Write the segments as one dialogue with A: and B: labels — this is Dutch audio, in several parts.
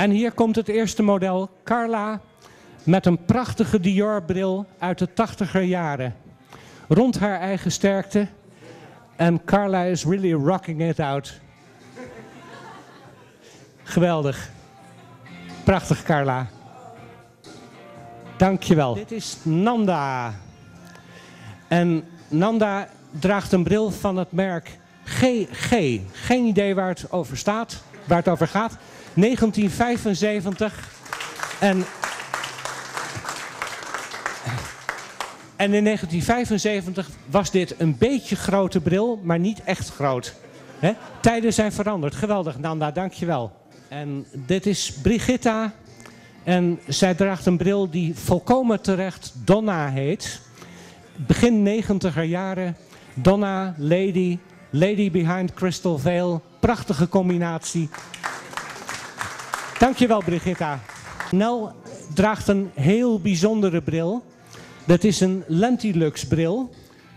A: En hier komt het eerste model, Carla, met een prachtige Dior-bril uit de tachtiger jaren. Rond haar eigen sterkte. En Carla is really rocking it out. Geweldig. Prachtig, Carla. Dankjewel. Dit is Nanda. En Nanda draagt een bril van het merk GG. Geen idee waar het over staat, waar het over gaat. 1975. En, en in 1975 was dit een beetje grote bril, maar niet echt groot. Tijden zijn veranderd. Geweldig, Nanda, dankjewel. En dit is Brigitta. En zij draagt een bril die volkomen terecht Donna heet. Begin negentiger jaren. Donna, Lady, Lady Behind Crystal Veil. Prachtige combinatie. Dankjewel Brigitta. Nel draagt een heel bijzondere bril. Dat is een Lentilux bril.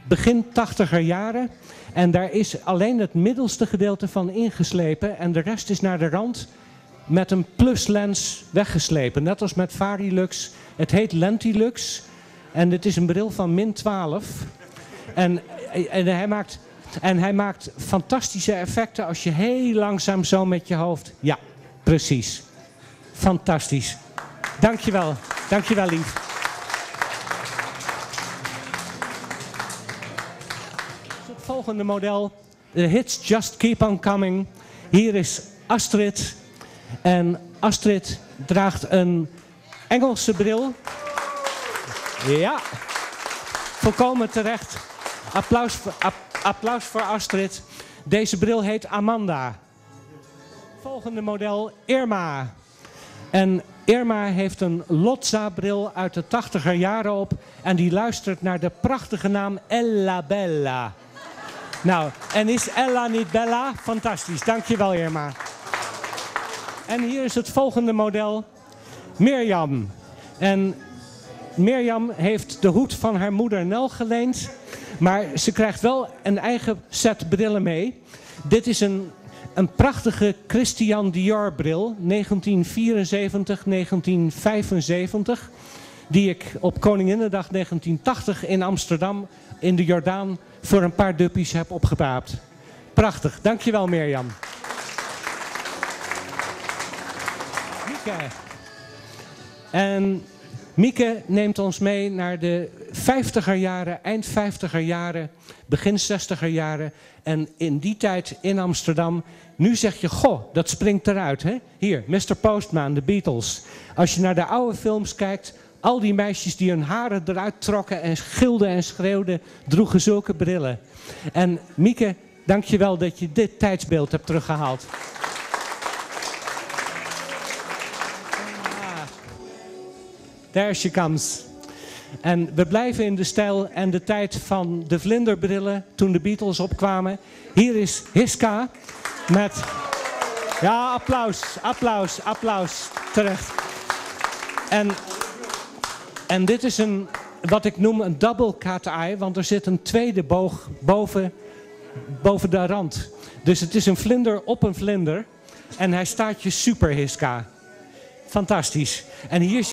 A: Begin tachtiger jaren. En daar is alleen het middelste gedeelte van ingeslepen. En de rest is naar de rand met een pluslens weggeslepen. Net als met Varilux. Het heet Lentilux. En het is een bril van min 12. En, en, hij maakt, en hij maakt fantastische effecten als je heel langzaam zo met je hoofd... Ja, precies. Fantastisch. Dankjewel. Dankjewel, lief. Het volgende model. The hits just keep on coming. Hier is Astrid. En Astrid draagt een Engelse bril. Ja, volkomen terecht. Applaus voor, voor Astrid. Deze bril heet Amanda. Volgende model Irma. En Irma heeft een Lotza-bril uit de tachtiger jaren op. En die luistert naar de prachtige naam Ella Bella. Nou, en is Ella niet Bella? Fantastisch, dankjewel Irma. En hier is het volgende model, Mirjam. En Mirjam heeft de hoed van haar moeder Nel geleend. Maar ze krijgt wel een eigen set brillen mee. Dit is een, een prachtige Christian Dior bril, 1974-1975. Die ik op Koninginnedag 1980 in Amsterdam in de Jordaan voor een paar duppies heb opgebaapt. Prachtig, dankjewel Mirjam. En Mieke neemt ons mee naar de 50er jaren, eind 50er jaren, begin 60er jaren. En in die tijd in Amsterdam, nu zeg je, goh, dat springt eruit. Hè? Hier, Mr. Postman, de Beatles. Als je naar de oude films kijkt, al die meisjes die hun haren eruit trokken en gilden en schreeuwden, droegen zulke brillen. En Mieke, dank je wel dat je dit tijdsbeeld hebt teruggehaald. There she comes. En we blijven in de stijl en de tijd van de vlinderbrillen toen de Beatles opkwamen. Hier is Hiska met... Ja, applaus, applaus, applaus. Terecht. En, en dit is een, wat ik noem een double cat eye, want er zit een tweede boog boven, boven de rand. Dus het is een vlinder op een vlinder. En hij staat je super, Hiska. Fantastisch. En hier